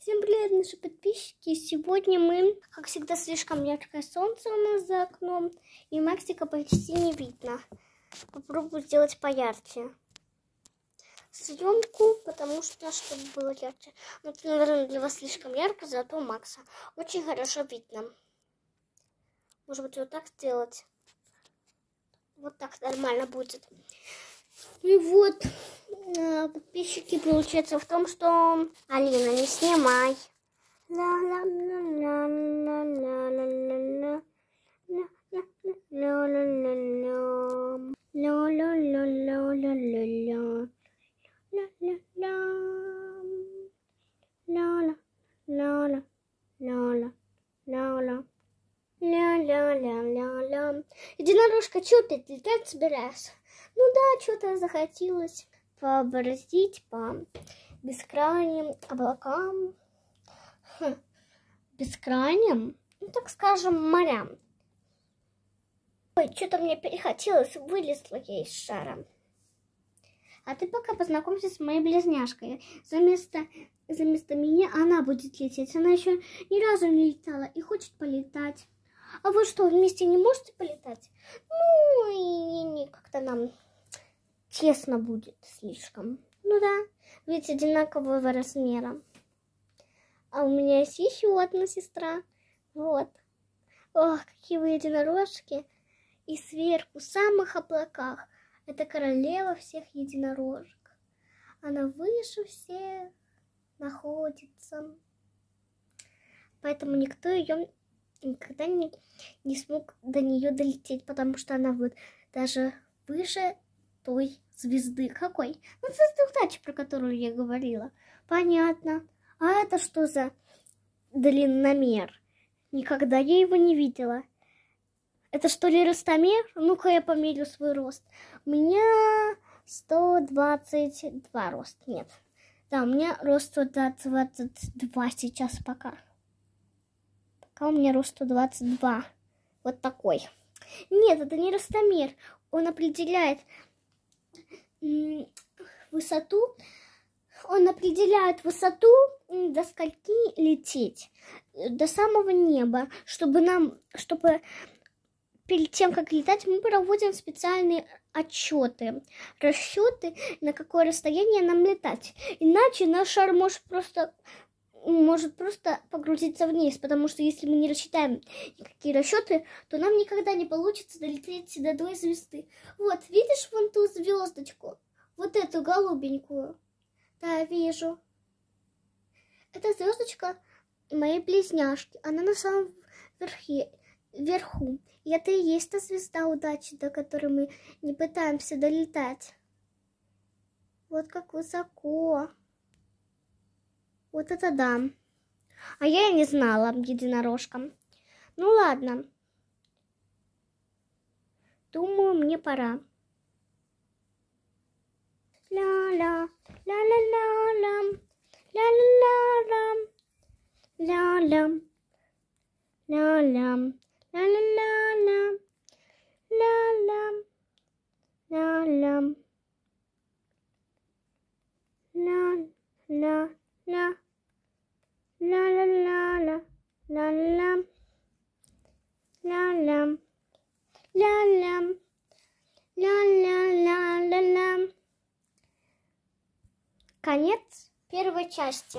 Всем привет, наши подписчики! Сегодня мы, как всегда, слишком яркое солнце у нас за окном, и Максика почти не видно. Попробую сделать поярче съемку, потому что, чтобы было ярче. Это, наверное, для вас слишком ярко, зато Макса очень хорошо видно. Может быть, вот так сделать? Вот так нормально будет. И вот, подписчики, получается в том, что... Алина, не снимай. Единорожка, что ты летать собираешься? Ну да, что-то захотелось побороздить по бескрайним облакам, хм, бескрайним, ну так скажем, морям. Ой, что-то мне перехотелось, вылезла я из шара. А ты пока познакомься с моей близняшкой. Заместо, заместо меня она будет лететь. Она еще ни разу не летала и хочет полетать. А вы что, вместе не можете полетать? Ну, и не, как-то нам тесно будет слишком. Ну да, ведь одинакового размера. А у меня есть еще одна сестра. Вот. Ох, какие вы единорожки. И сверху, в самых облаках, это королева всех единорожек. Она выше всех находится. Поэтому никто ее никогда не, не смог до нее долететь, потому что она вот даже выше той звезды. Какой? Ну, звезды удачи, про которую я говорила. Понятно. А это что за длинномер? Никогда я его не видела. Это что ли ростомер? Ну-ка я померю свой рост. У меня 122 рост. Нет. Да, у меня рост 122 сейчас пока. Пока у меня рост 122. Вот такой. Нет, это не ростомер. Он определяет высоту. Он определяет высоту, до скольки лететь. До самого неба. Чтобы нам, чтобы перед тем, как летать, мы проводим специальные отчеты, расчеты, на какое расстояние нам летать. Иначе наш шар может просто может просто погрузиться вниз, потому что если мы не рассчитаем никакие расчеты, то нам никогда не получится долететь до той звезды. Вот, видишь вон ту звездочку? Вот эту голубенькую. Да, вижу. Это звездочка моей близняшки. Она на самом верхе, верху. И это и есть та звезда удачи, до которой мы не пытаемся долетать. Вот как высоко. Вот это да. А я и не знала единорожкам. Ну ладно. Думаю, мне пора. Ля-ля, ля-ля-ля-ля, ля-ля-ля-ля, ля-ля, ля-ля, ля-ля-ля-ля, ля-ля, ля-ля, Конец первой части.